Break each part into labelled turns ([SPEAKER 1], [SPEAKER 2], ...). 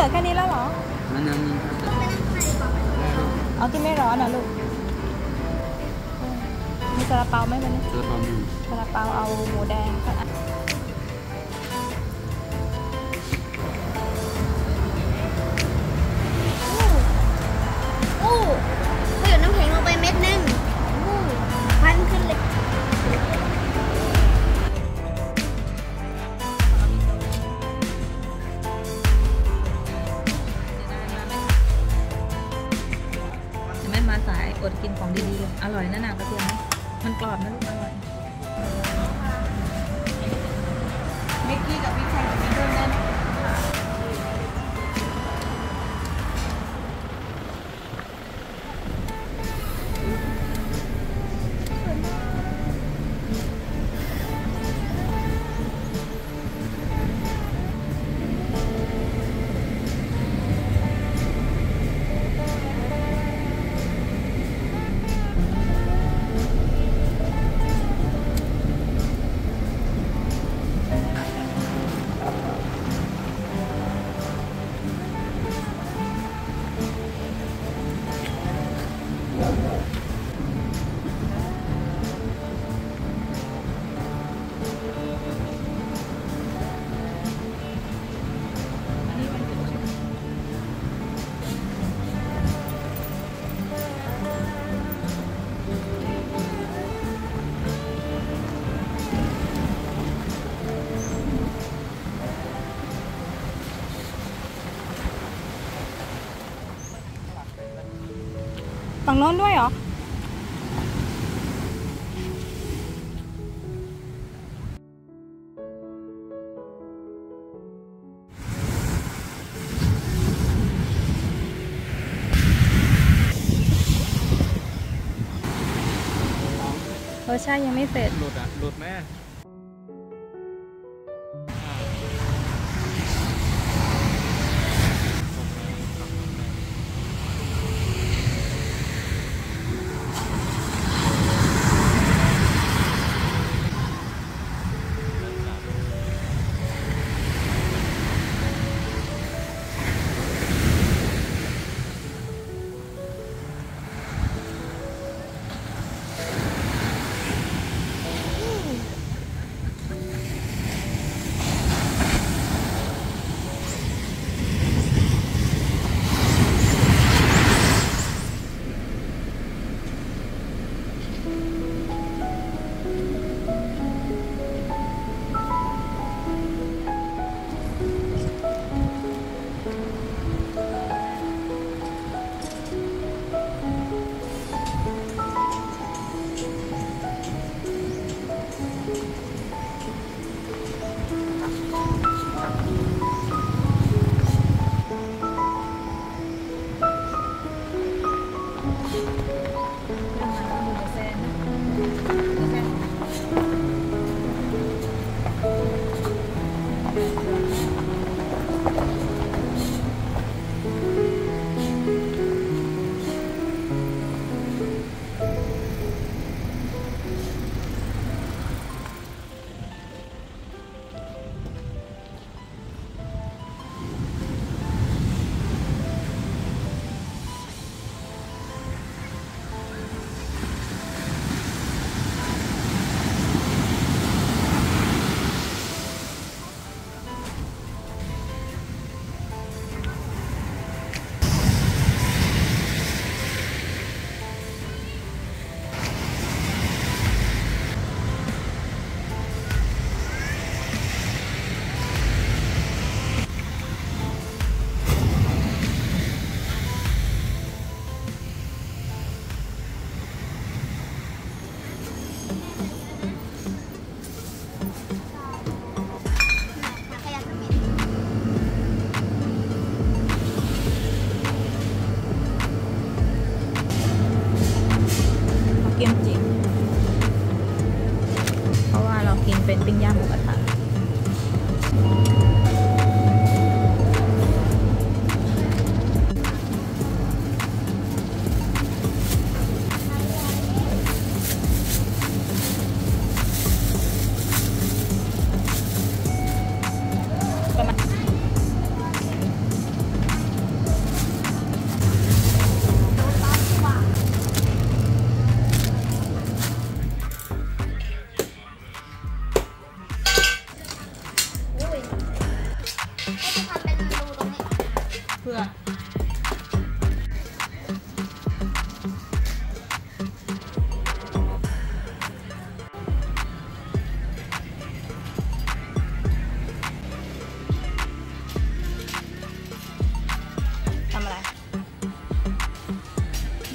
[SPEAKER 1] ลือแค่นี้แล้วเหรอ
[SPEAKER 2] มันยังมี
[SPEAKER 1] เอาที่ไม่ร้อนนะลูก มีซาลาเปาไหมวันนี้
[SPEAKER 2] เจอความมี
[SPEAKER 1] ซาลาเปาเอาหมูแดงค่ะ
[SPEAKER 3] อด
[SPEAKER 1] กินของดีๆ อร่อยนะนางกระเทียมมันกรอบนะลูกอร่อยมิกกี้กับพี่ช ฝั่งโน้นด้วยเหรอ เออใช่ยังไม่เสร็จ
[SPEAKER 2] หลุดอะ หลุดแม่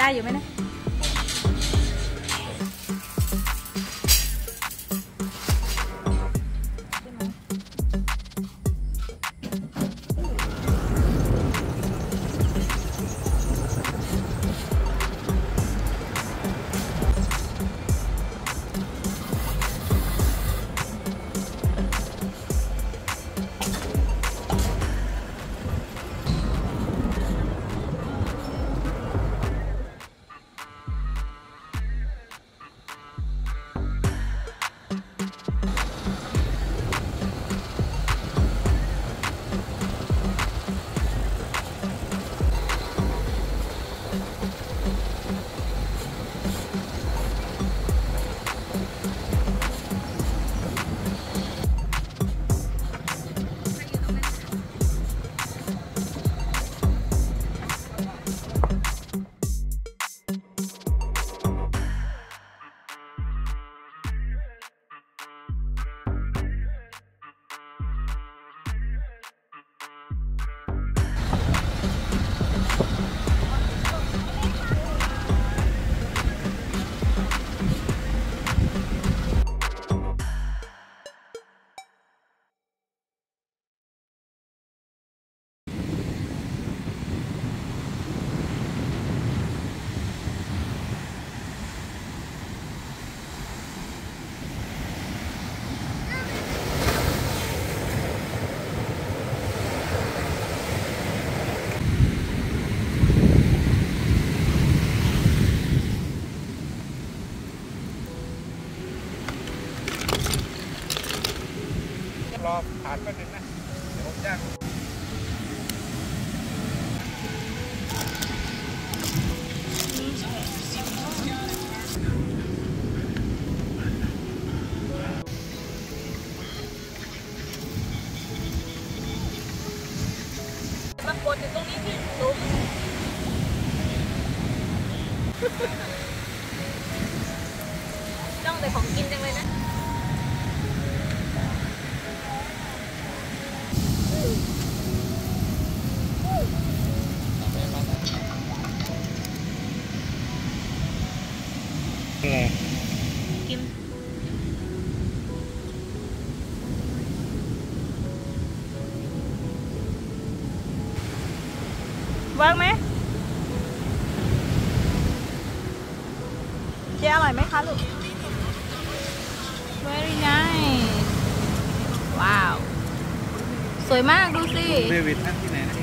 [SPEAKER 1] ได้อยู่ไหมนะ
[SPEAKER 2] รอผ่านแป๊บนึงนะ เดี๋ยวผมย่าง
[SPEAKER 1] มากดอยู่ตรงนี้พี่ลุม จ๊อร่อยไหมคะลูก very nice ว้าว สวยมากดูสิ
[SPEAKER 2] เดวิดนั่งที่ไหนนะ